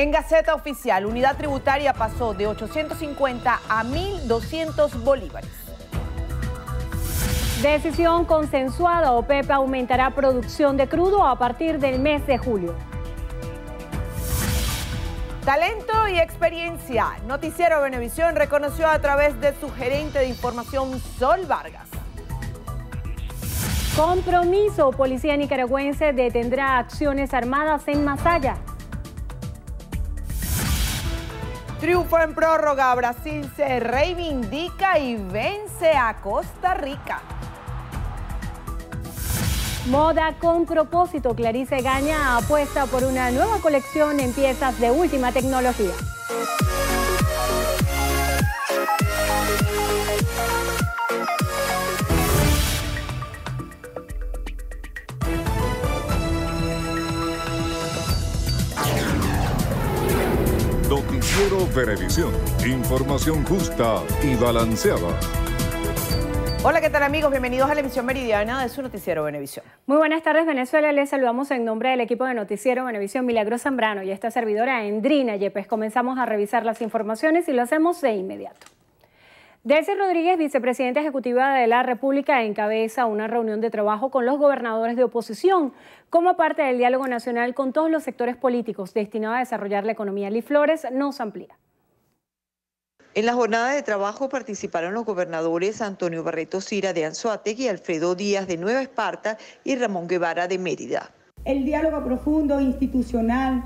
En Gaceta Oficial, unidad tributaria pasó de 850 a 1.200 bolívares. Decisión consensuada, OPEP aumentará producción de crudo a partir del mes de julio. Talento y experiencia. Noticiero Venevisión reconoció a través de su gerente de información, Sol Vargas. Compromiso. Policía nicaragüense detendrá acciones armadas en Masaya. Triunfo en prórroga. Brasil se reivindica y vence a Costa Rica. Moda con propósito. Clarice Gaña apuesta por una nueva colección en piezas de última tecnología. Noticiero Venevisión. Información justa y balanceada. Hola, ¿qué tal amigos? Bienvenidos a la emisión meridiana de su noticiero Venevisión. Muy buenas tardes, Venezuela. Les saludamos en nombre del equipo de noticiero Venevisión Milagro Zambrano y esta servidora Endrina Yepes. Comenzamos a revisar las informaciones y lo hacemos de inmediato. Delcy Rodríguez, vicepresidenta ejecutiva de la República, encabeza una reunión de trabajo con los gobernadores de oposición como parte del diálogo nacional con todos los sectores políticos destinado a desarrollar la economía. Lee Flores nos amplía. En la jornada de trabajo participaron los gobernadores Antonio Barreto Sira de Anzuategui, Alfredo Díaz de Nueva Esparta y Ramón Guevara de Mérida. El diálogo profundo, institucional,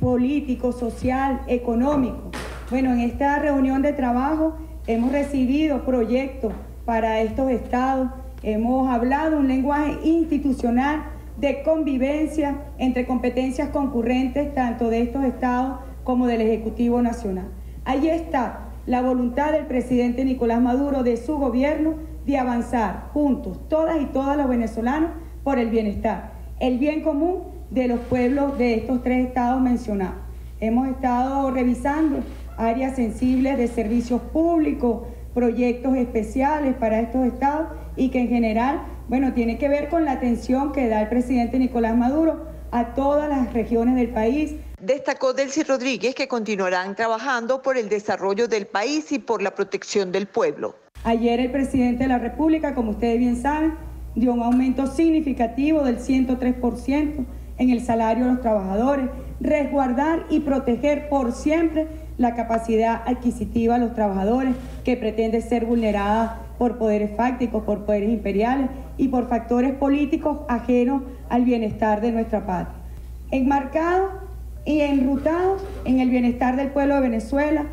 político, social, económico. Bueno, en esta reunión de trabajo hemos recibido proyectos para estos estados, hemos hablado un lenguaje institucional de convivencia entre competencias concurrentes tanto de estos estados como del Ejecutivo Nacional. Ahí está la voluntad del presidente Nicolás Maduro, de su gobierno, de avanzar juntos, todas y todos los venezolanos, por el bienestar, el bien común de los pueblos de estos tres estados mencionados. Hemos estado revisando áreas sensibles de servicios públicos, proyectos especiales para estos estados y que en general, bueno, tiene que ver con la atención que da el presidente Nicolás Maduro a todas las regiones del país, Destacó Delcy Rodríguez que continuarán trabajando por el desarrollo del país y por la protección del pueblo. Ayer el presidente de la República, como ustedes bien saben, dio un aumento significativo del 103% en el salario de los trabajadores, resguardar y proteger por siempre la capacidad adquisitiva de los trabajadores que pretende ser vulnerada por poderes fácticos, por poderes imperiales y por factores políticos ajenos al bienestar de nuestra patria. Enmarcado y enrutados en el bienestar del pueblo de Venezuela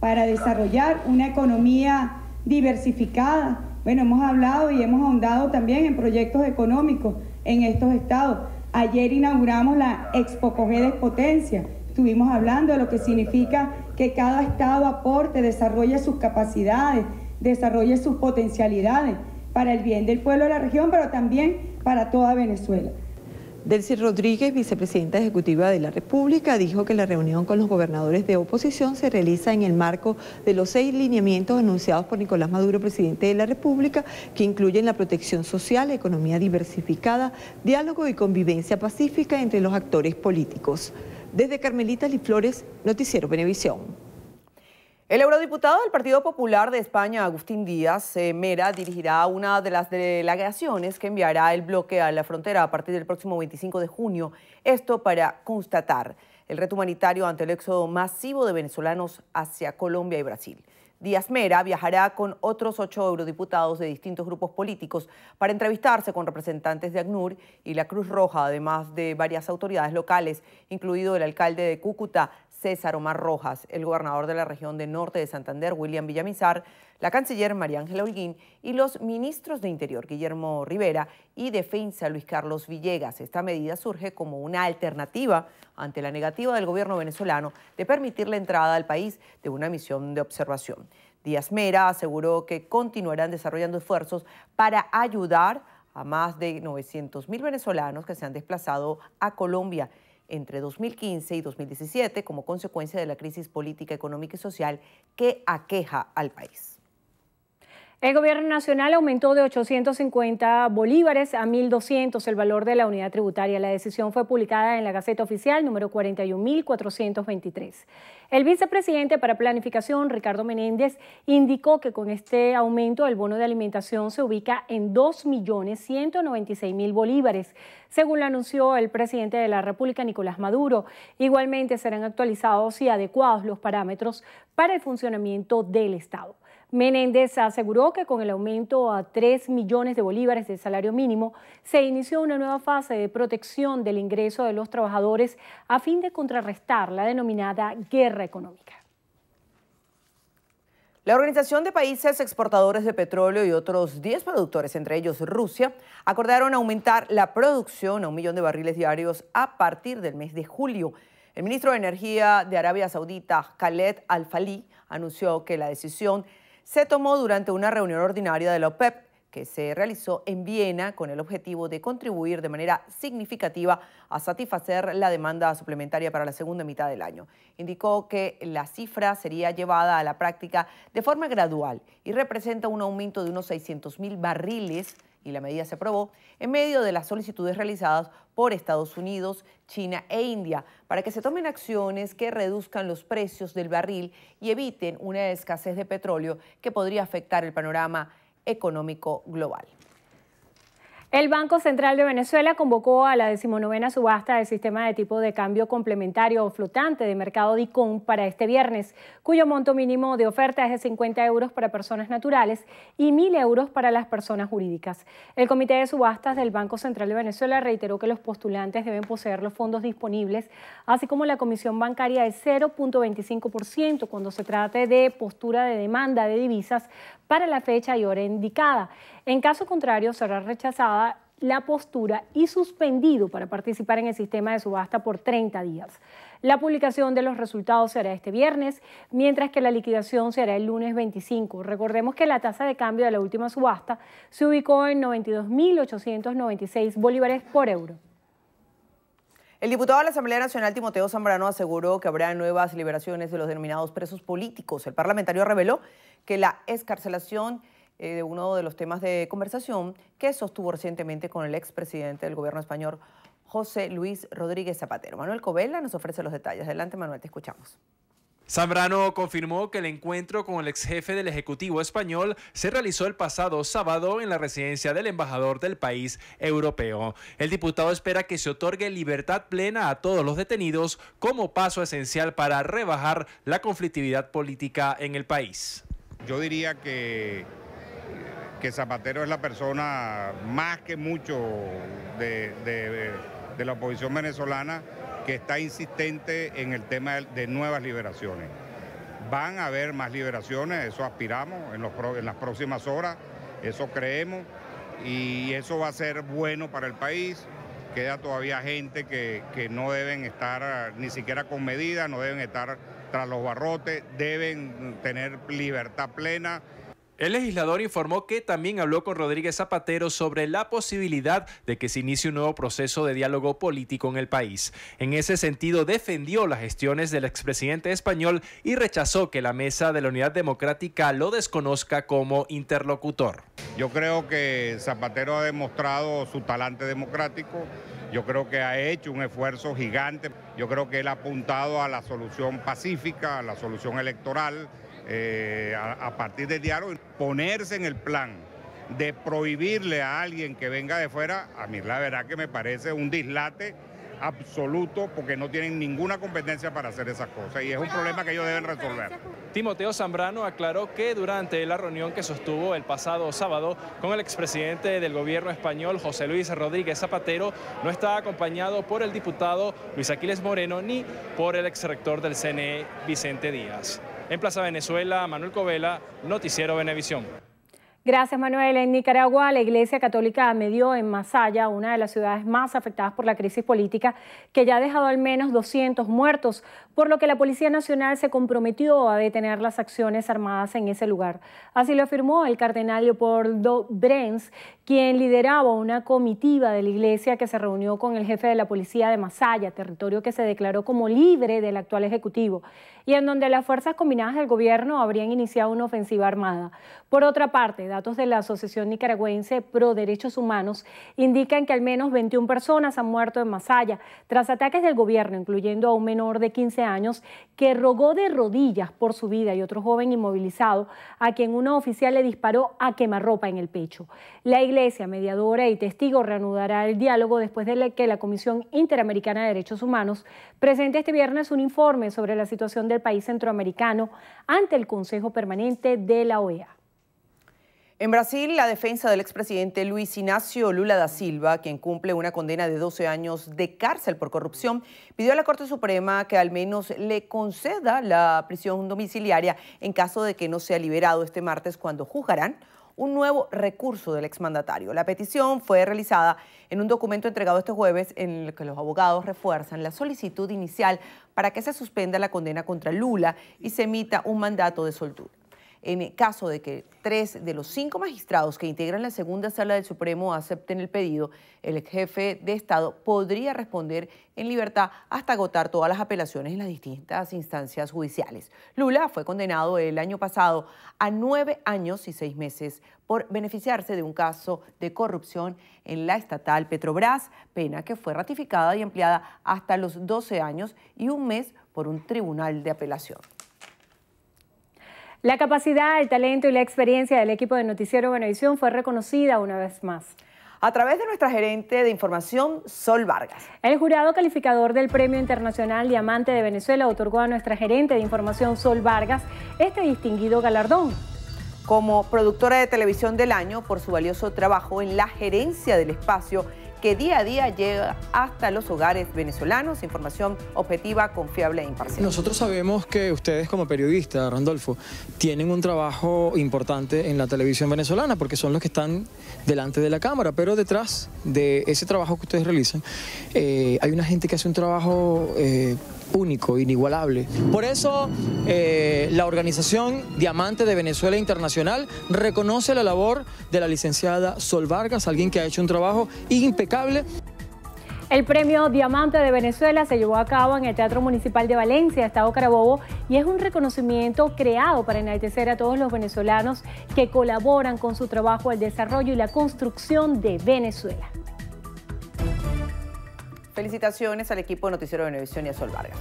para desarrollar una economía diversificada. Bueno, hemos hablado y hemos ahondado también en proyectos económicos en estos estados. Ayer inauguramos la Expo Cogedes Potencia. Estuvimos hablando de lo que significa que cada estado aporte, desarrolle sus capacidades, desarrolle sus potencialidades para el bien del pueblo de la región, pero también para toda Venezuela. Delcy Rodríguez, vicepresidenta ejecutiva de la República, dijo que la reunión con los gobernadores de oposición se realiza en el marco de los seis lineamientos anunciados por Nicolás Maduro, presidente de la República, que incluyen la protección social, economía diversificada, diálogo y convivencia pacífica entre los actores políticos. Desde Carmelita Flores, Noticiero Venevisión. El eurodiputado del Partido Popular de España, Agustín Díaz eh, Mera, dirigirá una de las delegaciones que enviará el bloque a la frontera a partir del próximo 25 de junio. Esto para constatar el reto humanitario ante el éxodo masivo de venezolanos hacia Colombia y Brasil. Díaz Mera viajará con otros ocho eurodiputados de distintos grupos políticos para entrevistarse con representantes de ACNUR y la Cruz Roja, además de varias autoridades locales, incluido el alcalde de Cúcuta, César Omar Rojas, el gobernador de la región de Norte de Santander, William Villamizar, la canciller María Ángela Holguín y los ministros de Interior, Guillermo Rivera, y Defensa, Luis Carlos Villegas. Esta medida surge como una alternativa ante la negativa del gobierno venezolano de permitir la entrada al país de una misión de observación. Díaz Mera aseguró que continuarán desarrollando esfuerzos para ayudar a más de 900 mil venezolanos que se han desplazado a Colombia entre 2015 y 2017 como consecuencia de la crisis política, económica y social que aqueja al país. El gobierno nacional aumentó de 850 bolívares a 1.200 el valor de la unidad tributaria. La decisión fue publicada en la Gaceta Oficial número 41.423. El vicepresidente para Planificación, Ricardo Menéndez, indicó que con este aumento el bono de alimentación se ubica en 2.196.000 bolívares, según lo anunció el presidente de la República, Nicolás Maduro. Igualmente serán actualizados y adecuados los parámetros para el funcionamiento del Estado. Menéndez aseguró que con el aumento a 3 millones de bolívares del salario mínimo se inició una nueva fase de protección del ingreso de los trabajadores a fin de contrarrestar la denominada guerra económica. La Organización de Países Exportadores de Petróleo y otros 10 productores, entre ellos Rusia, acordaron aumentar la producción a un millón de barriles diarios a partir del mes de julio. El ministro de Energía de Arabia Saudita, Khaled Al-Falih, anunció que la decisión se tomó durante una reunión ordinaria de la OPEP que se realizó en Viena con el objetivo de contribuir de manera significativa a satisfacer la demanda suplementaria para la segunda mitad del año. Indicó que la cifra sería llevada a la práctica de forma gradual y representa un aumento de unos 600 mil barriles y la medida se aprobó en medio de las solicitudes realizadas por Estados Unidos, China e India para que se tomen acciones que reduzcan los precios del barril y eviten una escasez de petróleo que podría afectar el panorama económico global. El Banco Central de Venezuela convocó a la decimonovena subasta del sistema de tipo de cambio complementario o flotante de mercado DICOM para este viernes, cuyo monto mínimo de oferta es de 50 euros para personas naturales y 1.000 euros para las personas jurídicas. El Comité de Subastas del Banco Central de Venezuela reiteró que los postulantes deben poseer los fondos disponibles, así como la comisión bancaria de 0.25% cuando se trate de postura de demanda de divisas para la fecha y hora indicada. En caso contrario, será rechazada la postura y suspendido para participar en el sistema de subasta por 30 días. La publicación de los resultados se hará este viernes, mientras que la liquidación se hará el lunes 25. Recordemos que la tasa de cambio de la última subasta se ubicó en 92.896 bolívares por euro. El diputado de la Asamblea Nacional, Timoteo Zambrano, aseguró que habrá nuevas liberaciones de los denominados presos políticos. El parlamentario reveló que la escarcelación eh, de uno de los temas de conversación que sostuvo recientemente con el expresidente del gobierno español, José Luis Rodríguez Zapatero. Manuel Covela nos ofrece los detalles. Adelante, Manuel, te escuchamos. Zambrano confirmó que el encuentro con el ex jefe del Ejecutivo español se realizó el pasado sábado en la residencia del embajador del país europeo. El diputado espera que se otorgue libertad plena a todos los detenidos como paso esencial para rebajar la conflictividad política en el país. Yo diría que, que Zapatero es la persona más que mucho de, de la oposición venezolana que está insistente en el tema de nuevas liberaciones. Van a haber más liberaciones, eso aspiramos en, las próximas horas, eso creemos y eso va a ser bueno para el país. Queda todavía gente que, que no deben estar ni siquiera con medidas, no deben estar tras los barrotes, deben tener libertad plena. El legislador informó que también habló con Rodríguez Zapatero sobre la posibilidad de que se inicie un nuevo proceso de diálogo político en el país. En ese sentido, defendió las gestiones del expresidente español y rechazó que la mesa de la Unidad Democrática lo desconozca como interlocutor. Yo creo que Zapatero ha demostrado su talante democrático. Yo creo que ha hecho un esfuerzo gigante. Yo creo que él ha apuntado a la solución pacífica, a la solución electoral eh, a, partir del diálogo, ponerse en el plan de prohibirle a alguien que venga de fuera, a mí la verdad que me parece un dislate absoluto porque no tienen ninguna competencia para hacer esas cosas y es un problema que ellos deben resolver. Timoteo Zambrano aclaró que durante la reunión que sostuvo el pasado sábado con el expresidente del gobierno español José Luis Rodríguez Zapatero no está acompañado por el diputado Luis Aquiles Moreno ni por el exrector del CNE Vicente Díaz. En Plaza Venezuela, Manuel Covela, Noticiero Venevisión. Gracias, Manuel. En Nicaragua, la Iglesia Católica medió en Masaya, una de las ciudades más afectadas por la crisis política, que ya ha dejado al menos 200 muertos, por lo que la Policía Nacional se comprometió a detener las acciones armadas en ese lugar. Así lo afirmó el cardenal Leopoldo Brenz, quien lideraba una comitiva de la Iglesia que se reunió con el jefe de la Policía de Masaya, territorio que se declaró como libre del actual Ejecutivo, y en donde las fuerzas combinadas del gobierno habrían iniciado una ofensiva armada. Por otra parte, datos de la Asociación Nicaragüense Pro Derechos Humanos indican que al menos 21 personas han muerto en Masaya tras ataques del gobierno, incluyendo a un menor de 15 años que rogó de rodillas por su vida y otro joven inmovilizado a quien una oficial le disparó a quemarropa en el pecho. La Iglesia, mediadora y testigo, reanudará el diálogo después de que la Comisión Interamericana de Derechos Humanos presente este viernes un informe sobre la situación del país centroamericano ante el Consejo Permanente de la OEA. En Brasil, la defensa del expresidente Luis Ignacio Lula da Silva, quien cumple una condena de 12 años de cárcel por corrupción, pidió a la Corte Suprema que al menos le conceda la prisión domiciliaria en caso de que no sea liberado este martes cuando juzgarán un nuevo recurso del exmandatario. La petición fue realizada en un documento entregado este jueves en el que los abogados refuerzan la solicitud inicial para que se suspenda la condena contra Lula y se emita un mandato de soltura en caso de que tres de los cinco magistrados que integran la segunda sala del Supremo acepten el pedido, el jefe de Estado podría responder en libertad hasta agotar todas las apelaciones en las distintas instancias judiciales. Lula fue condenado el año pasado a nueve años y seis meses por beneficiarse de un caso de corrupción en la estatal Petrobras, pena que fue ratificada y ampliada hasta los 12 años y un mes por un tribunal de apelación. La capacidad, el talento y la experiencia del equipo de Noticiero Venevisión fue reconocida una vez más. A través de nuestra gerente de información, Sol Vargas. El jurado calificador del Premio Internacional Diamante de Venezuela otorgó a nuestra gerente de información, Sol Vargas, este distinguido galardón. Como productora de televisión del año por su valioso trabajo en la gerencia del espacio que día a día llega hasta los hogares venezolanos. Información objetiva, confiable e imparcial. Nosotros sabemos que ustedes como periodistas, Randolfo, tienen un trabajo importante en la televisión venezolana porque son los que están delante de la cámara, pero detrás de ese trabajo que ustedes realizan eh, hay una gente que hace un trabajo... Eh, único, inigualable. Por eso eh, la organización Diamante de Venezuela Internacional reconoce la labor de la licenciada Sol Vargas, alguien que ha hecho un trabajo impecable. El premio Diamante de Venezuela se llevó a cabo en el Teatro Municipal de Valencia, Estado Carabobo, y es un reconocimiento creado para enaltecer a todos los venezolanos que colaboran con su trabajo al desarrollo y la construcción de Venezuela. Felicitaciones al equipo de Noticiero de Venevisión y a Sol Vargas.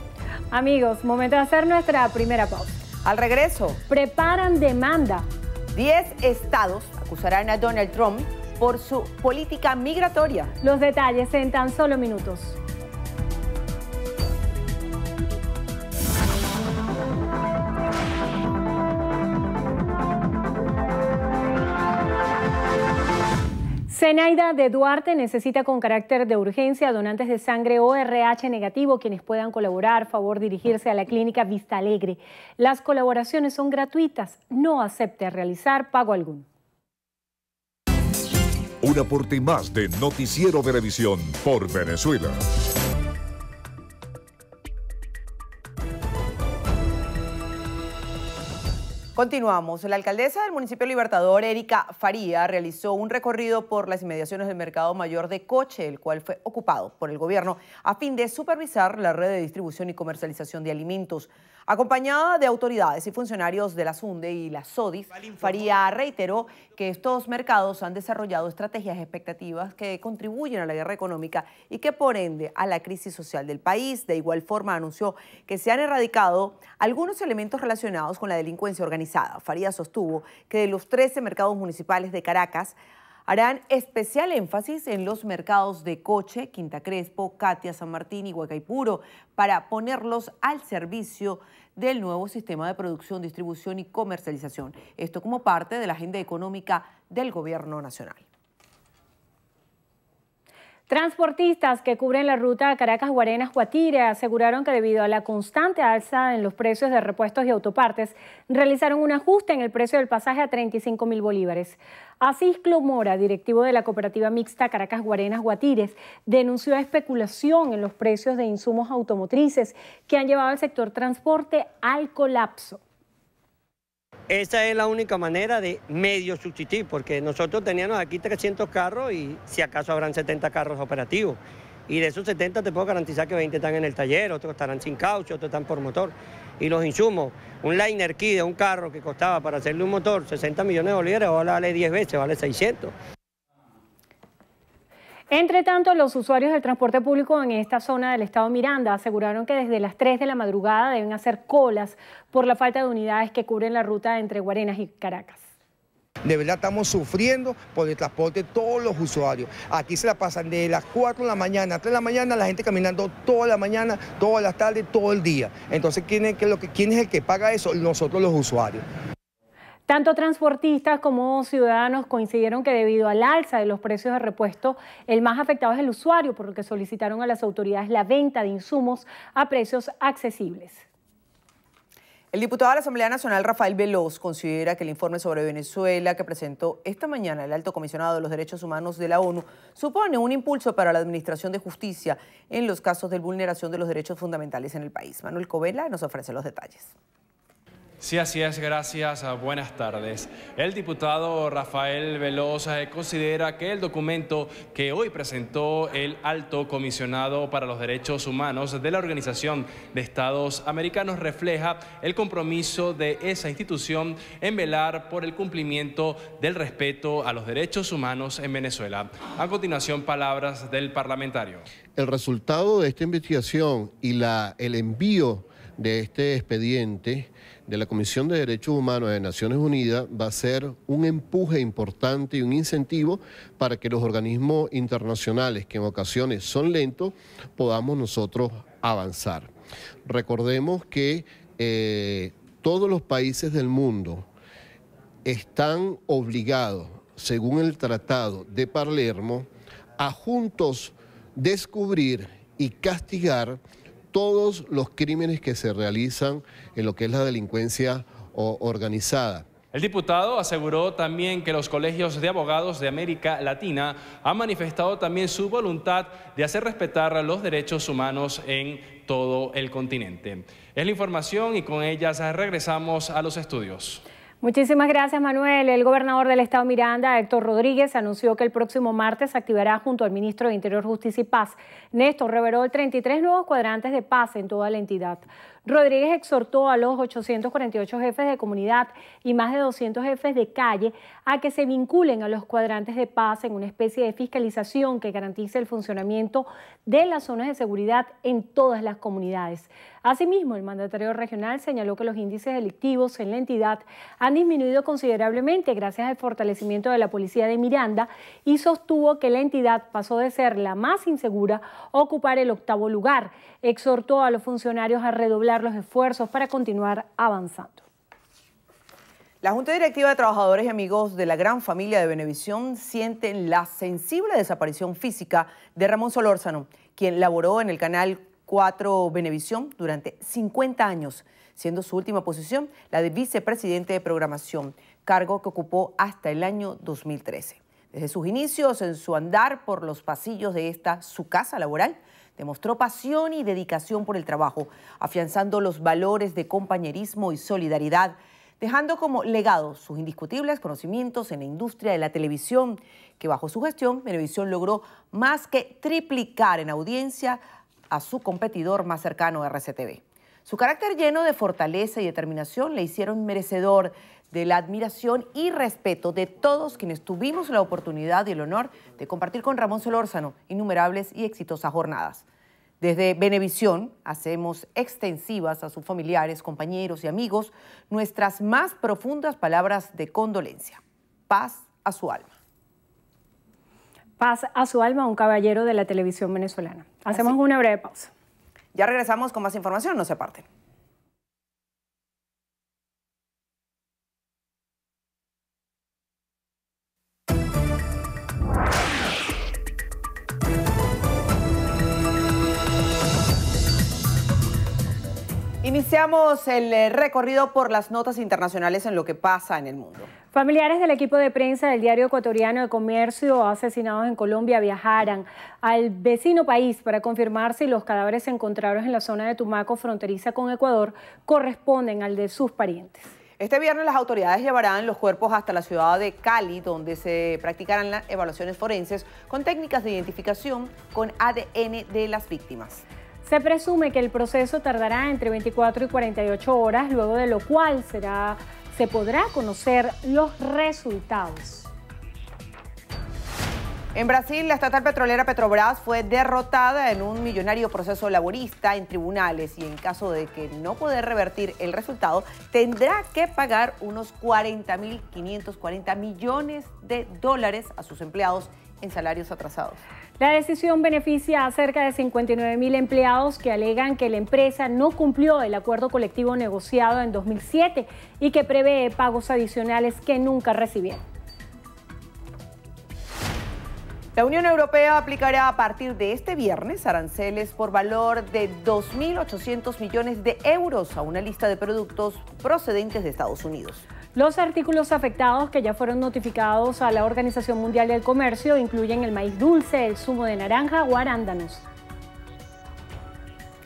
Amigos, momento de hacer nuestra primera pausa. Al regreso, preparan demanda. Diez estados acusarán a Donald Trump por su política migratoria. Los detalles en tan solo minutos. Zenaida de Duarte necesita con carácter de urgencia donantes de sangre ORH negativo quienes puedan colaborar, favor dirigirse a la clínica Vista Alegre. Las colaboraciones son gratuitas, no acepte realizar pago alguno. Un aporte más de Noticiero Televisión por Venezuela. Continuamos. La alcaldesa del municipio Libertador, Erika Faría, realizó un recorrido por las inmediaciones del mercado mayor de Coche, el cual fue ocupado por el gobierno a fin de supervisar la red de distribución y comercialización de alimentos. Acompañada de autoridades y funcionarios de la SUNDE y la SODIS, Faría reiteró que estos mercados han desarrollado estrategias expectativas que contribuyen a la guerra económica y que por ende a la crisis social del país. De igual forma anunció que se han erradicado algunos elementos relacionados con la delincuencia organizada. Faría sostuvo que de los 13 mercados municipales de Caracas, harán especial énfasis en los mercados de Coche, Quinta Crespo, Katia, San Martín y Huacaipuro para ponerlos al servicio del nuevo sistema de producción, distribución y comercialización. Esto como parte de la agenda económica del Gobierno Nacional. Transportistas que cubren la ruta Caracas-Guarenas-Guatire aseguraron que debido a la constante alza en los precios de repuestos y autopartes, realizaron un ajuste en el precio del pasaje a 35 mil bolívares. Asisclo Mora, directivo de la cooperativa mixta Caracas-Guarenas-Guatires, denunció especulación en los precios de insumos automotrices que han llevado al sector transporte al colapso. Esa es la única manera de medio sustituir, porque nosotros teníamos aquí 300 carros y si acaso habrán 70 carros operativos. Y de esos 70 te puedo garantizar que 20 están en el taller, otros estarán sin caucho, otros están por motor. Y los insumos, un liner key de un carro que costaba para hacerle un motor 60 millones de bolívares, ahora vale 10 veces, vale 600. Entre tanto, los usuarios del transporte público en esta zona del estado Miranda aseguraron que desde las 3 de la madrugada deben hacer colas por la falta de unidades que cubren la ruta entre Guarenas y Caracas. De verdad estamos sufriendo por el transporte todos los usuarios. Aquí se la pasan de las 4 de la mañana a 3 de la mañana la gente caminando toda la mañana, todas las tardes, todo el día. Entonces, ¿quién es, ¿quién es el que paga eso? Nosotros los usuarios. Tanto transportistas como ciudadanos coincidieron que debido al alza de los precios de repuesto, el más afectado es el usuario, por lo que solicitaron a las autoridades la venta de insumos a precios accesibles. El diputado de la Asamblea Nacional, Rafael Veloz, considera que el informe sobre Venezuela que presentó esta mañana el alto comisionado de los derechos humanos de la ONU supone un impulso para la administración de justicia en los casos de vulneración de los derechos fundamentales en el país. Manuel Covela nos ofrece los detalles. Sí, así es, gracias, buenas tardes. El diputado Rafael Veloz considera que el documento que hoy presentó el alto comisionado para los derechos humanos de la Organización de Estados Americanos refleja el compromiso de esa institución en velar por el cumplimiento del respeto a los derechos humanos en Venezuela. A continuación, palabras del parlamentario. El resultado de esta investigación y la, el envío de este expediente de la Comisión de Derechos Humanos de Naciones Unidas va a ser un empuje importante y un incentivo para que los organismos internacionales, que en ocasiones son lentos, podamos nosotros avanzar. Recordemos que eh, todos los países del mundo están obligados, según el Tratado de Palermo, a juntos descubrir y castigar todos los crímenes que se realizan en lo que es la delincuencia organizada. El diputado aseguró también que los colegios de abogados de América Latina han manifestado también su voluntad de hacer respetar los derechos humanos en todo el continente. Es la información y con ellas regresamos a los estudios. Muchísimas gracias, Manuel. El gobernador del estado Miranda, Héctor Rodríguez, anunció que el próximo martes activará junto al ministro de Interior, Justicia y Paz, Néstor Reverol, 33 nuevos cuadrantes de paz en toda la entidad. Rodríguez exhortó a los 848 jefes de comunidad y más de 200 jefes de calle a que se vinculen a los cuadrantes de paz en una especie de fiscalización que garantice el funcionamiento de las zonas de seguridad en todas las comunidades. Asimismo, el mandatario regional señaló que los índices delictivos en la entidad han disminuido considerablemente gracias al fortalecimiento de la policía de Miranda y sostuvo que la entidad pasó de ser la más insegura a ocupar el octavo lugar. Exhortó a los funcionarios a redoblar los esfuerzos para continuar avanzando. La Junta Directiva de Trabajadores y Amigos de la Gran Familia de Benevisión sienten la sensible desaparición física de Ramón Solórzano, quien laboró en el canal 4 Benevisión durante 50 años, siendo su última posición la de vicepresidente de programación, cargo que ocupó hasta el año 2013. Desde sus inicios en su andar por los pasillos de esta, su casa laboral, demostró pasión y dedicación por el trabajo, afianzando los valores de compañerismo y solidaridad, dejando como legado sus indiscutibles conocimientos en la industria de la televisión, que bajo su gestión, Venevisión logró más que triplicar en audiencia a su competidor más cercano, RCTV. Su carácter lleno de fortaleza y determinación le hicieron merecedor de la admiración y respeto de todos quienes tuvimos la oportunidad y el honor de compartir con Ramón Solórzano innumerables y exitosas jornadas. Desde Benevisión hacemos extensivas a sus familiares, compañeros y amigos nuestras más profundas palabras de condolencia. Paz a su alma. Paz a su alma, un caballero de la televisión venezolana. Hacemos una breve pausa. Ya regresamos con más información, no se aparten. Iniciamos el eh, recorrido por las notas internacionales en lo que pasa en el mundo. Familiares del equipo de prensa del diario ecuatoriano de comercio asesinados en Colombia viajaran al vecino país para confirmar si los cadáveres encontrados en la zona de Tumaco, fronteriza con Ecuador, corresponden al de sus parientes. Este viernes las autoridades llevarán los cuerpos hasta la ciudad de Cali, donde se practicarán las evaluaciones forenses con técnicas de identificación con ADN de las víctimas. Se presume que el proceso tardará entre 24 y 48 horas, luego de lo cual será, se podrá conocer los resultados. En Brasil, la estatal petrolera Petrobras fue derrotada en un millonario proceso laborista en tribunales y en caso de que no poder revertir el resultado, tendrá que pagar unos 40.540 millones de dólares a sus empleados en salarios atrasados. La decisión beneficia a cerca de 59 mil empleados que alegan que la empresa no cumplió el acuerdo colectivo negociado en 2007 y que prevé pagos adicionales que nunca recibieron. La Unión Europea aplicará a partir de este viernes aranceles por valor de 2.800 millones de euros a una lista de productos procedentes de Estados Unidos. Los artículos afectados que ya fueron notificados a la Organización Mundial del Comercio incluyen el maíz dulce, el zumo de naranja o arándanos.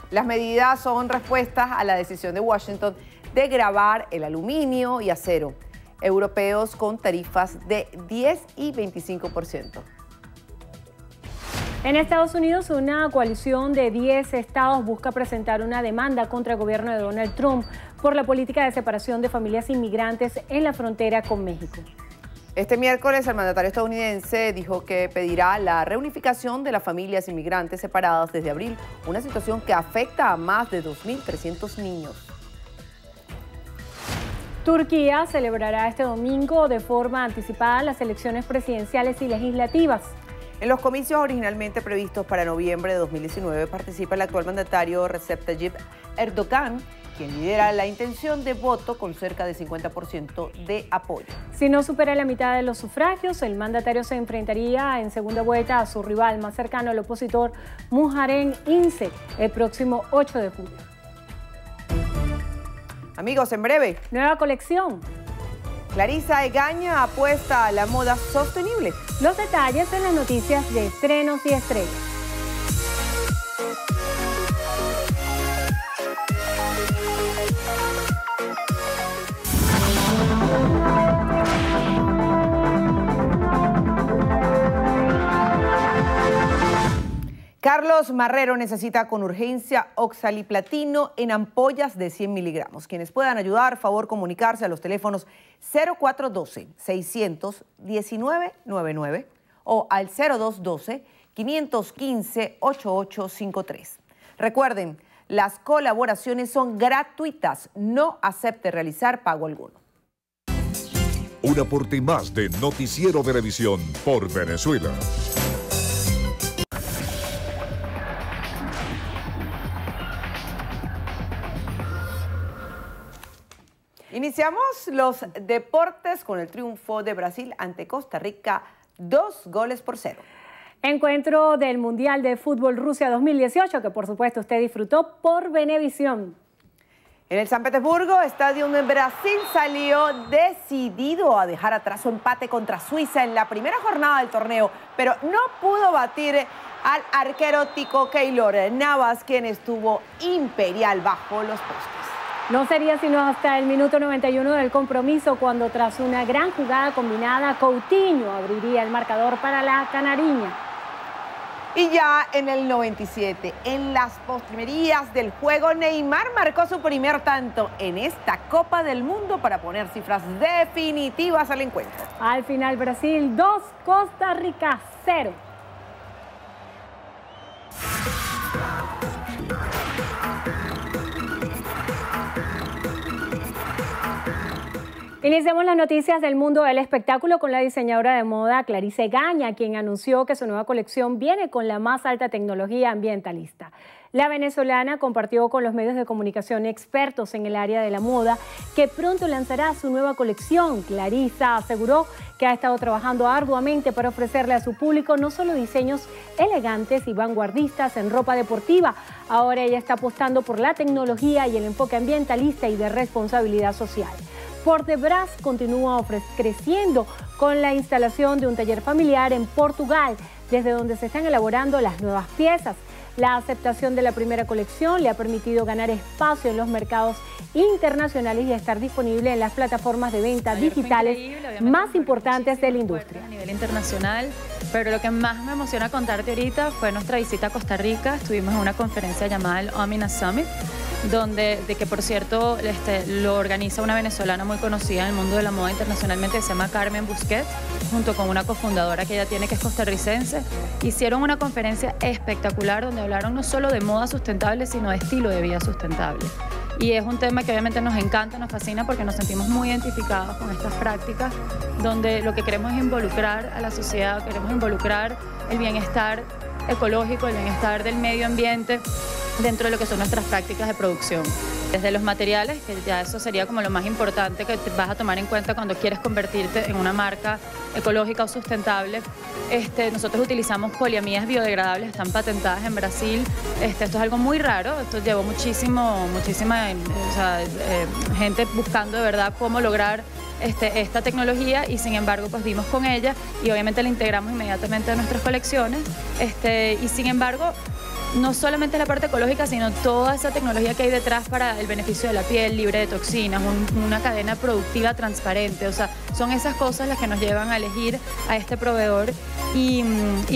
Las medidas son respuestas a la decisión de Washington de grabar el aluminio y acero europeos con tarifas de 10 y 25%. En Estados Unidos, una coalición de 10 estados busca presentar una demanda contra el gobierno de Donald Trump por la política de separación de familias inmigrantes en la frontera con México. Este miércoles el mandatario estadounidense dijo que pedirá la reunificación de las familias inmigrantes separadas desde abril, una situación que afecta a más de 2.300 niños. Turquía celebrará este domingo de forma anticipada las elecciones presidenciales y legislativas. En los comicios originalmente previstos para noviembre de 2019 participa el actual mandatario Recep Tayyip Erdogan, quien lidera la intención de voto con cerca de 50% de apoyo. Si no supera la mitad de los sufragios, el mandatario se enfrentaría en segunda vuelta a su rival más cercano al opositor, Muharrem Ince, el próximo 8 de julio. Amigos, en breve. Nueva colección. Clarisa Egaña apuesta a la moda sostenible. Los detalles en las noticias de estrenos y estrellas. Carlos Marrero necesita con urgencia oxaliplatino en ampollas de 100 miligramos. Quienes puedan ayudar, favor comunicarse a los teléfonos 0412-600-1999 o al 0212-515-8853. Recuerden, las colaboraciones son gratuitas, no acepte realizar pago alguno. Un aporte más de Noticiero de Revisión por Venezuela. Iniciamos los deportes con el triunfo de Brasil ante Costa Rica, dos goles por cero. Encuentro del Mundial de Fútbol Rusia 2018, que por supuesto usted disfrutó por Venevisión. En el San Petersburgo, estadio en Brasil salió decidido a dejar atrás su empate contra Suiza en la primera jornada del torneo, pero no pudo batir al arquero Tico Keylor Navas, quien estuvo imperial bajo los postes. No sería sino hasta el minuto 91 del compromiso cuando tras una gran jugada combinada, Coutinho abriría el marcador para la Canariña. Y ya en el 97, en las postrimerías del juego, Neymar marcó su primer tanto en esta Copa del Mundo para poner cifras definitivas al encuentro. Al final Brasil 2, Costa Rica 0. Iniciamos las noticias del mundo del espectáculo con la diseñadora de moda Clarice Gaña, quien anunció que su nueva colección viene con la más alta tecnología ambientalista. La venezolana compartió con los medios de comunicación expertos en el área de la moda que pronto lanzará su nueva colección. Clarisa aseguró que ha estado trabajando arduamente para ofrecerle a su público no solo diseños elegantes y vanguardistas en ropa deportiva, ahora ella está apostando por la tecnología y el enfoque ambientalista y de responsabilidad social. Portebras continúa creciendo con la instalación de un taller familiar en Portugal, desde donde se están elaborando las nuevas piezas. La aceptación de la primera colección le ha permitido ganar espacio en los mercados internacionales y estar disponible en las plataformas de venta digitales más importantes de la industria. A nivel internacional, pero lo que más me emociona contarte ahorita fue nuestra visita a Costa Rica. Estuvimos en una conferencia llamada el Omina Summit, donde, de que por cierto este, lo organiza una venezolana muy conocida en el mundo de la moda internacionalmente, se llama Carmen Busquet, junto con una cofundadora que ella tiene que es costarricense. Hicieron una conferencia espectacular donde hablaron no solo de moda sustentable, sino de estilo de vida sustentable. Y es un tema que obviamente nos encanta, nos fascina porque nos sentimos muy identificados con estas prácticas, donde lo que queremos es involucrar a la sociedad, queremos involucrar el bienestar ecológico, el bienestar del medio ambiente dentro de lo que son nuestras prácticas de producción. Desde los materiales, que ya eso sería como lo más importante que vas a tomar en cuenta cuando quieres convertirte en una marca ecológica o sustentable. Este, nosotros utilizamos poliamidas biodegradables, están patentadas en Brasil. Este, esto es algo muy raro, esto llevó muchísimo, muchísima eh, gente buscando de verdad cómo lograr este, esta tecnología y sin embargo pues dimos con ella y obviamente la integramos inmediatamente a nuestras colecciones este, y sin embargo no solamente la parte ecológica, sino toda esa tecnología que hay detrás para el beneficio de la piel, libre de toxinas, una cadena productiva transparente. O sea, son esas cosas las que nos llevan a elegir a este proveedor y,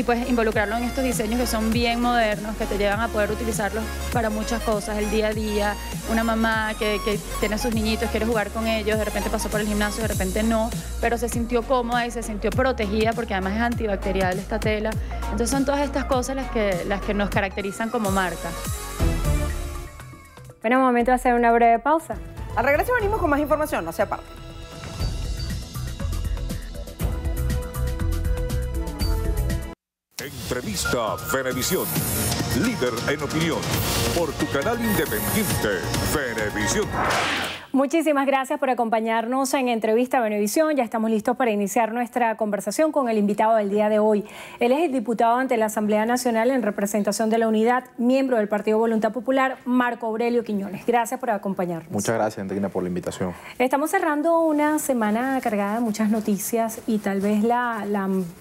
pues involucrarlo en estos diseños que son bien modernos, que te llevan a poder utilizarlos para muchas cosas, el día a día. Una mamá que, que tiene sus niñitos, quiere jugar con ellos, de repente pasó por el gimnasio, de repente no, pero se sintió cómoda y se sintió protegida porque además es antibacterial esta tela. Entonces son todas estas cosas las que, las que nos caracterizan como marca. Bueno, momento de hacer una breve pausa. Al regreso venimos con más información, no se aparte. Entrevista Venevisión. Líder en opinión. Por tu canal independiente, Venevisión. Muchísimas gracias por acompañarnos en Entrevista Benevisión. Ya estamos listos para iniciar nuestra conversación con el invitado del día de hoy. Él es el diputado ante la Asamblea Nacional en representación de la Unidad, miembro del Partido Voluntad Popular, Marco Aurelio Quiñones. Gracias por acompañarnos. Muchas gracias, Andrina, por la invitación. Estamos cerrando una semana cargada de muchas noticias y tal vez la,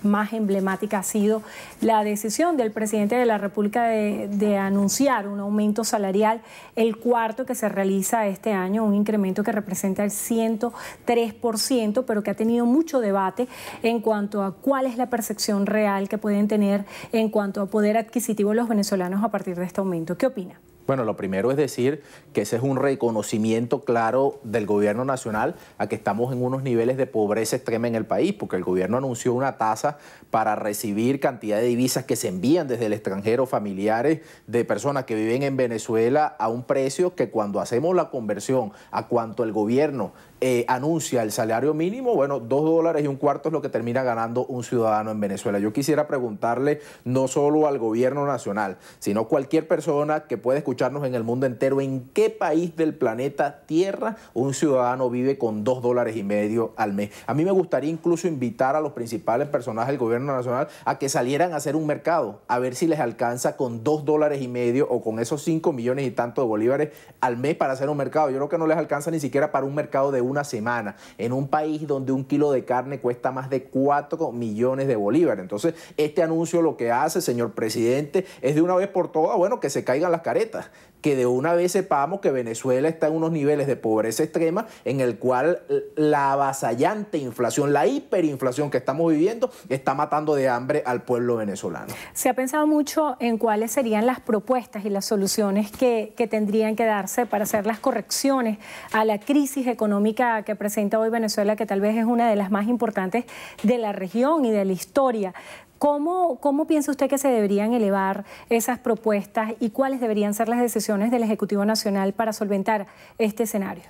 más emblemática ha sido la decisión del presidente de la República de, de anunciar un aumento salarial, el cuarto que se realiza este año, un incremento que representa el 103%, pero que ha tenido mucho debate en cuanto a cuál es la percepción real que pueden tener en cuanto a poder adquisitivo los venezolanos a partir de este aumento. ¿Qué opina? Bueno, lo primero es decir que ese es un reconocimiento claro del gobierno nacional a que estamos en unos niveles de pobreza extrema en el país, porque el gobierno anunció una tasa para recibir cantidad de divisas que se envían desde el extranjero, familiares de personas que viven en Venezuela, a un precio que cuando hacemos la conversión a cuanto el gobierno eh, anuncia el salario mínimo, bueno, dos dólares y un cuarto es lo que termina ganando un ciudadano en Venezuela. Yo quisiera preguntarle no solo al gobierno nacional, sino cualquier persona que pueda escucharnos en el mundo entero, ¿en qué país del planeta Tierra un ciudadano vive con dos dólares y medio al mes? A mí me gustaría incluso invitar a los principales personajes del gobierno nacional a que salieran a hacer un mercado, a ver si les alcanza con dos dólares y medio o con esos cinco millones y tanto de bolívares al mes para hacer un mercado. Yo creo que no les alcanza ni siquiera para un mercado de un una semana en un país donde un kilo de carne cuesta más de 4 millones de bolívares. Entonces, este anuncio lo que hace, señor presidente, es de una vez por todas, bueno, que se caigan las caretas que de una vez sepamos que Venezuela está en unos niveles de pobreza extrema en el cual la avasallante inflación, la hiperinflación que estamos viviendo está matando de hambre al pueblo venezolano. Se ha pensado mucho en cuáles serían las propuestas y las soluciones que, que tendrían que darse para hacer las correcciones a la crisis económica que presenta hoy Venezuela, que tal vez es una de las más importantes de la región y de la historia. ¿Cómo, ¿Cómo piensa usted que se deberían elevar esas propuestas y cuáles deberían ser las decisiones del Ejecutivo Nacional para solventar este escenario?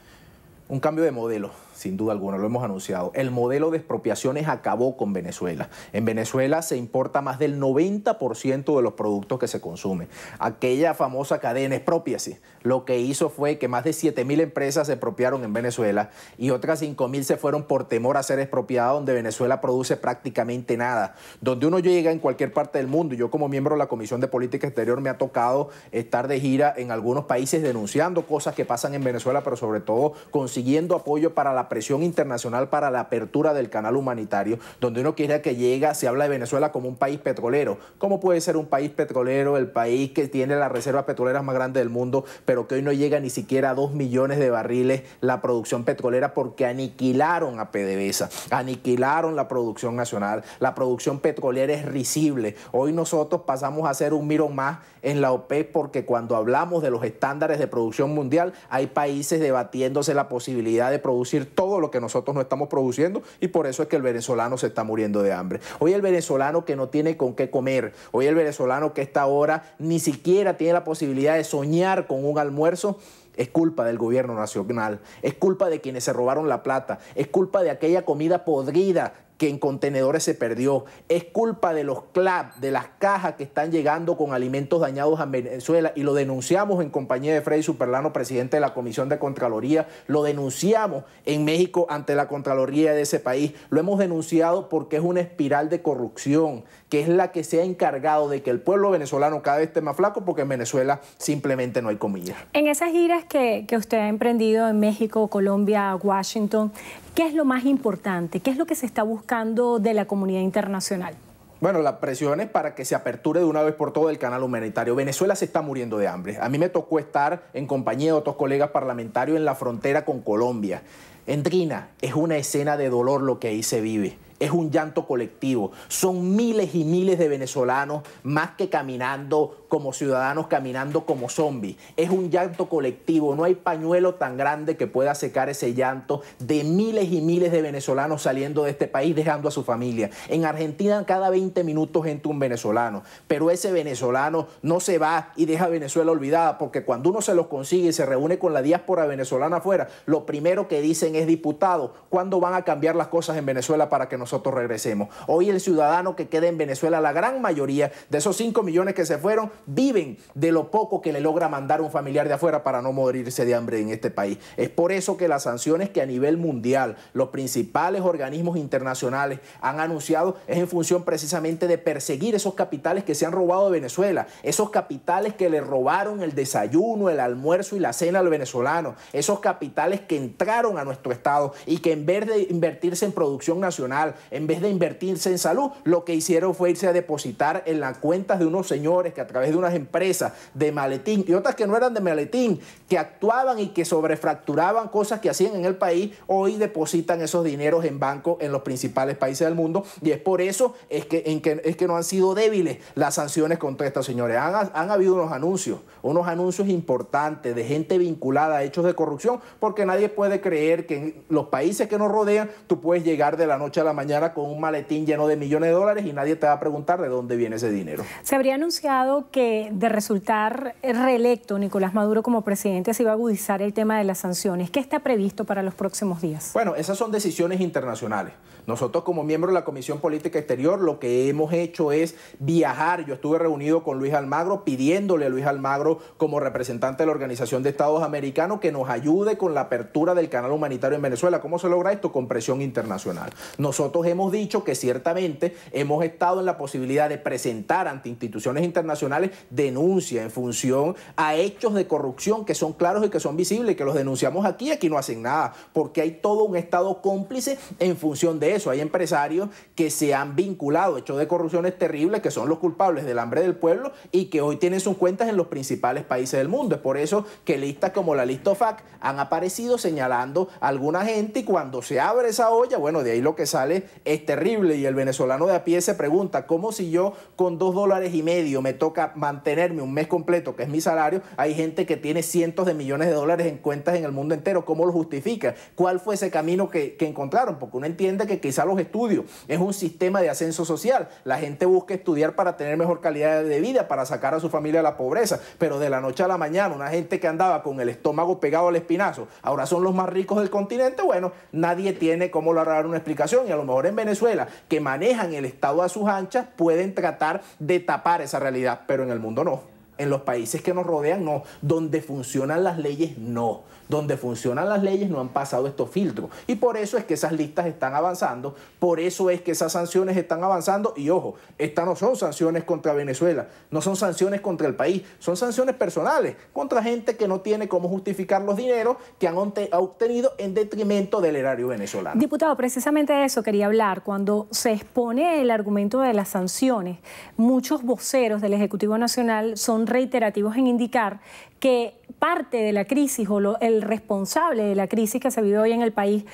Un cambio de modelo sin duda alguna, lo hemos anunciado. El modelo de expropiaciones acabó con Venezuela. En Venezuela se importa más del 90% de los productos que se consumen. Aquella famosa cadena Expropiasi lo que hizo fue que más de 7.000 empresas se expropiaron en Venezuela y otras 5.000 se fueron por temor a ser expropiadas, donde Venezuela produce prácticamente nada. Donde uno llega en cualquier parte del mundo, yo como miembro de la Comisión de Política Exterior me ha tocado estar de gira en algunos países denunciando cosas que pasan en Venezuela, pero sobre todo consiguiendo apoyo para la presión internacional para la apertura del canal humanitario, donde uno quiere que llega, se habla de Venezuela como un país petrolero. ¿Cómo puede ser un país petrolero, el país que tiene las reservas petroleras más grandes del mundo, pero que hoy no llega ni siquiera a dos millones de barriles la producción petrolera porque aniquilaron a PDVSA, aniquilaron la producción nacional, la producción petrolera es risible. Hoy nosotros pasamos a ser un miro más en la OPEP porque cuando hablamos de los estándares de producción mundial, hay países debatiéndose la posibilidad de producir todo lo que nosotros no estamos produciendo y por eso es que el venezolano se está muriendo de hambre. Hoy el venezolano que no tiene con qué comer, hoy el venezolano que a esta hora ni siquiera tiene la posibilidad de soñar con un almuerzo, es culpa del gobierno nacional, es culpa de quienes se robaron la plata, es culpa de aquella comida podrida que en contenedores se perdió. Es culpa de los CLAP, de las cajas que están llegando con alimentos dañados a Venezuela y lo denunciamos en compañía de Freddy Superlano, presidente de la Comisión de Contraloría. Lo denunciamos en México ante la Contraloría de ese país. Lo hemos denunciado porque es una espiral de corrupción que es la que se ha encargado de que el pueblo venezolano cada vez esté más flaco porque en Venezuela simplemente no hay comida. En esas giras que, que usted ha emprendido en México, Colombia, Washington, ¿qué es lo más importante? ¿Qué es lo que se está buscando de la comunidad internacional? Bueno, las presiones para que se aperture de una vez por todo el canal humanitario. Venezuela se está muriendo de hambre. A mí me tocó estar en compañía de otros colegas parlamentarios en la frontera con Colombia. En Trina es una escena de dolor lo que ahí se vive es un llanto colectivo. Son miles y miles de venezolanos más que caminando como ciudadanos, caminando como zombies. Es un llanto colectivo. No hay pañuelo tan grande que pueda secar ese llanto de miles y miles de venezolanos saliendo de este país, dejando a su familia. En Argentina cada 20 minutos entra un venezolano, pero ese venezolano no se va y deja a Venezuela olvidada, porque cuando uno se los consigue y se reúne con la diáspora venezolana afuera, lo primero que dicen es, diputado, ¿cuándo van a cambiar las cosas en Venezuela para que nosotros nosotros regresemos. Hoy el ciudadano que queda en Venezuela, la gran mayoría de esos 5 millones que se fueron, viven de lo poco que le logra mandar un familiar de afuera para no morirse de hambre en este país. Es por eso que las sanciones que a nivel mundial los principales organismos internacionales han anunciado es en función precisamente de perseguir esos capitales que se han robado de Venezuela, esos capitales que le robaron el desayuno, el almuerzo y la cena al venezolano, esos capitales que entraron a nuestro Estado y que en vez de invertirse en producción nacional, en vez de invertirse en salud, lo que hicieron fue irse a depositar en las cuentas de unos señores que a través de unas empresas de maletín y otras que no eran de maletín, que actuaban y que sobrefracturaban cosas que hacían en el país, hoy depositan esos dineros en bancos en los principales países del mundo y es por eso es que, en que, es que no han sido débiles las sanciones contra estos señores. Han, han habido unos anuncios, unos anuncios importantes de gente vinculada a hechos de corrupción, porque nadie puede creer que en los países que nos rodean tú puedes llegar de la noche a la mañana con un maletín lleno de millones de dólares y nadie te va a preguntar de dónde viene ese dinero. Se habría anunciado que de resultar reelecto Nicolás Maduro como presidente se iba a agudizar el tema de las sanciones. ¿Qué está previsto para los próximos días? Bueno, esas son decisiones internacionales. Nosotros como miembros de la Comisión Política Exterior lo que hemos hecho es viajar. Yo estuve reunido con Luis Almagro pidiéndole a Luis Almagro como representante de la Organización de Estados Americanos que nos ayude con la apertura del canal humanitario en Venezuela. ¿Cómo se logra esto? Con presión internacional. Nosotros hemos dicho que ciertamente hemos estado en la posibilidad de presentar ante instituciones internacionales denuncia en función a hechos de corrupción que son claros y que son visibles, que los denunciamos aquí y aquí no hacen nada, porque hay todo un Estado cómplice en función de eso. Hay empresarios que se han vinculado, hechos de corrupciones terribles, que son los culpables del hambre del pueblo y que hoy tienen sus cuentas en los principales países del mundo. Es por eso que listas como la lista OFAC han aparecido señalando a alguna gente y cuando se abre esa olla, bueno, de ahí lo que sale es terrible y el venezolano de a pie se pregunta, ¿cómo si yo con dos dólares y medio me toca mantenerme un mes completo, que es mi salario? Hay gente que tiene cientos de millones de dólares en cuentas en el mundo entero, ¿cómo lo justifica? ¿Cuál fue ese camino que, que encontraron? Porque uno entiende que quizá los estudios es un sistema de ascenso social, la gente busca estudiar para tener mejor calidad de vida, para sacar a su familia de la pobreza, pero de la noche a la mañana, una gente que andaba con el estómago pegado al espinazo, ahora son los más ricos del continente, bueno, nadie tiene cómo dar una explicación y a lo mejor en Venezuela, que manejan el Estado a sus anchas, pueden tratar de tapar esa realidad, pero en el mundo no. En los países que nos rodean, no. Donde funcionan las leyes, no donde funcionan las leyes no han pasado estos filtros. Y por eso es que esas listas están avanzando, por eso es que esas sanciones están avanzando. Y ojo, estas no son sanciones contra Venezuela, no son sanciones contra el país, son sanciones personales contra gente que no tiene cómo justificar los dineros que han obtenido en detrimento del erario venezolano. Diputado, precisamente de eso quería hablar. Cuando se expone el argumento de las sanciones, muchos voceros del Ejecutivo Nacional son reiterativos en indicar que parte de la crisis o el responsable de la crisis que se vive hoy en el país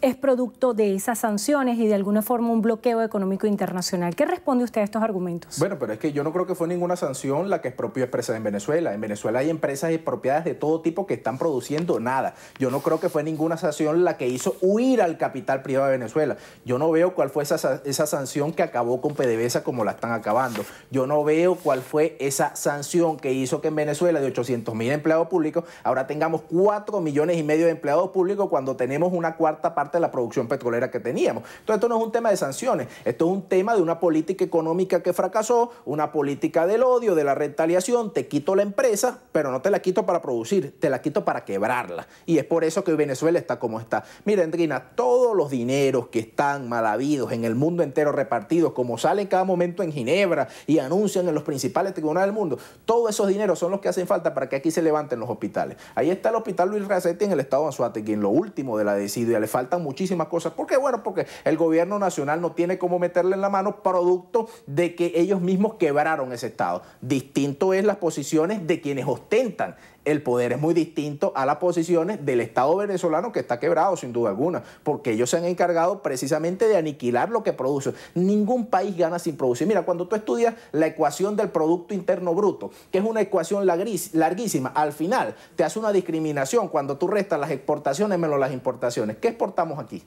es producto de esas sanciones y de alguna forma un bloqueo económico internacional. ¿Qué responde usted a estos argumentos? Bueno, pero es que yo no creo que fue ninguna sanción la que expropió empresas en Venezuela. En Venezuela hay empresas expropiadas de todo tipo que están produciendo nada. Yo no creo que fue ninguna sanción la que hizo huir al capital privado de Venezuela. Yo no veo cuál fue esa, esa sanción que acabó con PDVSA como la están acabando. Yo no veo cuál fue esa sanción que hizo que en Venezuela de 800 mil empleados públicos ahora tengamos 4 millones y medio de empleados públicos cuando tenemos una cuarta parte de la producción petrolera que teníamos. Entonces esto no es un tema de sanciones, esto es un tema de una política económica que fracasó, una política del odio, de la retaliación, te quito la empresa, pero no te la quito para producir, te la quito para quebrarla. Y es por eso que Venezuela está como está. Miren, Trina, todos los dineros que están mal habidos en el mundo entero repartidos, como salen cada momento en Ginebra y anuncian en los principales tribunales del mundo, todos esos dineros son los que hacen falta para que aquí se levanten los hospitales. Ahí está el hospital Luis Racetti en el estado de Anzuategui, en lo último de la decidia, le faltan muchísimos cosas. ¿Por qué? Bueno, porque el gobierno nacional no tiene cómo meterle en la mano producto de que ellos mismos quebraron ese Estado. Distinto es las posiciones de quienes ostentan el poder es muy distinto a las posiciones del Estado venezolano que está quebrado sin duda alguna, porque ellos se han encargado precisamente de aniquilar lo que produce. Ningún país gana sin producir. Mira, cuando tú estudias la ecuación del Producto Interno Bruto, que es una ecuación larguísima, al final te hace una discriminación cuando tú restas las exportaciones menos las importaciones. ¿Qué exportamos aquí?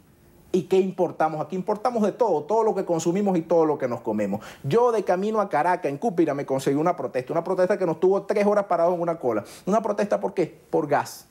¿Y qué importamos? Aquí importamos de todo, todo lo que consumimos y todo lo que nos comemos. Yo de camino a Caracas, en Cúpira, me conseguí una protesta, una protesta que nos tuvo tres horas parados en una cola. ¿Una protesta por qué? Por gas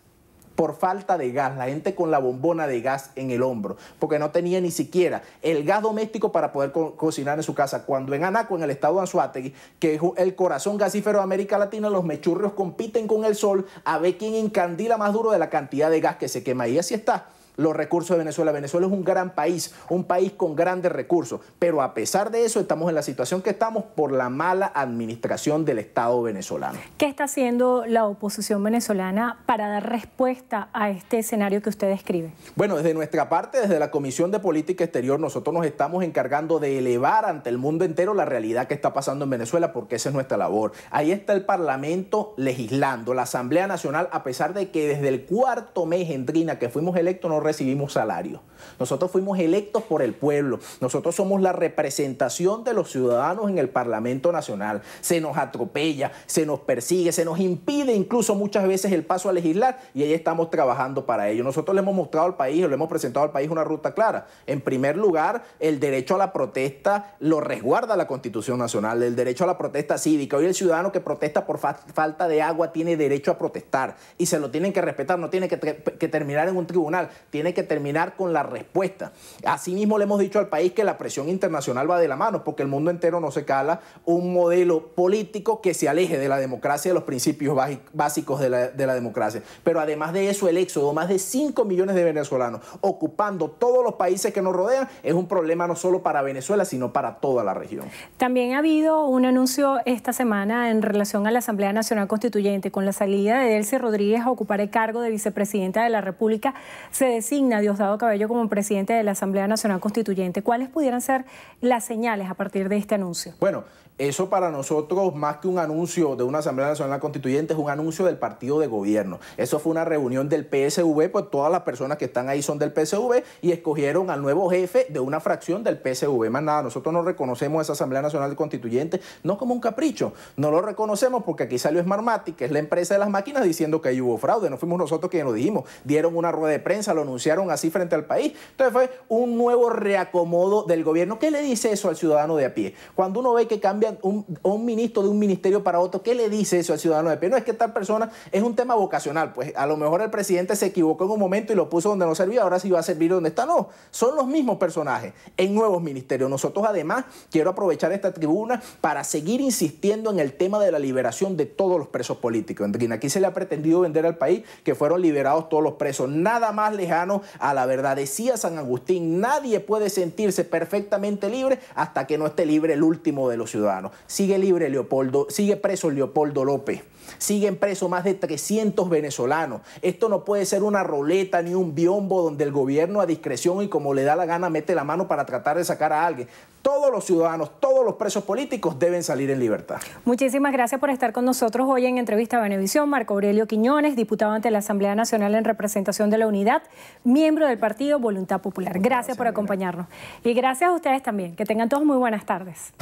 por falta de gas, la gente con la bombona de gas en el hombro, porque no tenía ni siquiera el gas doméstico para poder cocinar en su casa. Cuando en Anaco, en el estado de Anzuategui, que es el corazón gasífero de América Latina, los mechurrios compiten con el sol a ver quién encandila más duro de la cantidad de gas que se quema. Y así está los recursos de Venezuela. Venezuela es un gran país, un país con grandes recursos, pero a pesar de eso estamos en la situación que estamos por la mala administración del Estado venezolano. ¿Qué está haciendo la oposición venezolana para dar respuesta a este escenario que usted describe? Bueno, desde nuestra parte, desde la Comisión de Política Exterior, nosotros nos estamos encargando de elevar ante el mundo entero la realidad que está pasando en Venezuela, porque esa es nuestra labor. Ahí está el Parlamento legislando, la Asamblea Nacional, a pesar de que desde el cuarto mes en Trina que fuimos electos no recibimos salario. Nosotros fuimos electos por el pueblo. Nosotros somos la representación de los ciudadanos en el Parlamento Nacional. Se nos atropella, se nos persigue, se nos impide incluso muchas veces el paso a legislar y ahí estamos trabajando para ello. Nosotros le hemos mostrado al país, le hemos presentado al país una ruta clara. En primer lugar, el derecho a la protesta lo resguarda la Constitución Nacional, el derecho a la protesta cívica. Hoy el ciudadano que protesta por falta de agua tiene derecho a protestar y se lo tienen que respetar, no tiene que, que terminar en un tribunal tiene que terminar con la respuesta. Asimismo, le hemos dicho al país que la presión internacional va de la mano, porque el mundo entero no se cala un modelo político que se aleje de la democracia, de los principios básicos de la, de la democracia. Pero además de eso, el éxodo, más de 5 millones de venezolanos ocupando todos los países que nos rodean, es un problema no solo para Venezuela, sino para toda la región. También ha habido un anuncio esta semana en relación a la Asamblea Nacional Constituyente. Con la salida de Delcy Rodríguez a ocupar el cargo de vicepresidenta de la República, se designa Diosdado Cabello como presidente de la Asamblea Nacional Constituyente. ¿Cuáles pudieran ser las señales a partir de este anuncio? Bueno, eso para nosotros, más que un anuncio de una Asamblea Nacional Constituyente, es un anuncio del partido de gobierno. Eso fue una reunión del PSV, pues todas las personas que están ahí son del PSV y escogieron al nuevo jefe de una fracción del PSV. Más nada, nosotros no reconocemos esa Asamblea Nacional Constituyente no como un capricho, no lo reconocemos porque aquí salió Smartmatic, que es la empresa de las máquinas, diciendo que ahí hubo fraude. No fuimos nosotros quienes lo dijimos. Dieron una rueda de prensa, lo anunciaron así frente al país. Entonces fue un nuevo reacomodo del gobierno. ¿Qué le dice eso al ciudadano de a pie? Cuando uno ve que cambia un, un, ministro de un ministerio para otro, ¿qué le dice eso al ciudadano de pie? No es que tal persona es un tema vocacional, pues a lo mejor el presidente se equivocó en un momento y lo puso donde no servía, ahora sí va a servir donde está. No, son los mismos personajes en nuevos ministerios. Nosotros además quiero aprovechar esta tribuna para seguir insistiendo en el tema de la liberación de todos los presos políticos. Aquí se le ha pretendido vender al país que fueron liberados todos los presos, nada más lejano a la verdad. Decía San Agustín, nadie puede sentirse perfectamente libre hasta que no esté libre el último de los ciudadanos. Sigue libre Leopoldo, sigue preso Leopoldo López. Siguen presos más de 300 venezolanos. Esto no puede ser una roleta ni un biombo donde el gobierno a discreción y como le da la gana mete la mano para tratar de sacar a alguien. Todos los ciudadanos, todos los presos políticos deben salir en libertad. Muchísimas gracias por estar con nosotros hoy en entrevista a Benevisión. Marco Aurelio Quiñones, diputado ante la Asamblea Nacional en representación de la Unidad, miembro del partido Voluntad Popular. Gracias, por acompañarnos. Y gracias a ustedes también. Que tengan todos muy buenas tardes.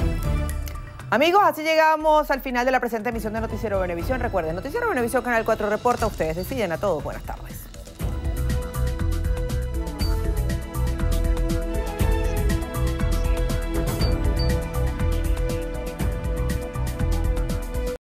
Amigos, así llegamos al final de la presente emisión de Noticiero Benevisión. Recuerden, Noticiero Benevisión Canal 4 reporta. Ustedes deciden a todos. Buenas tardes.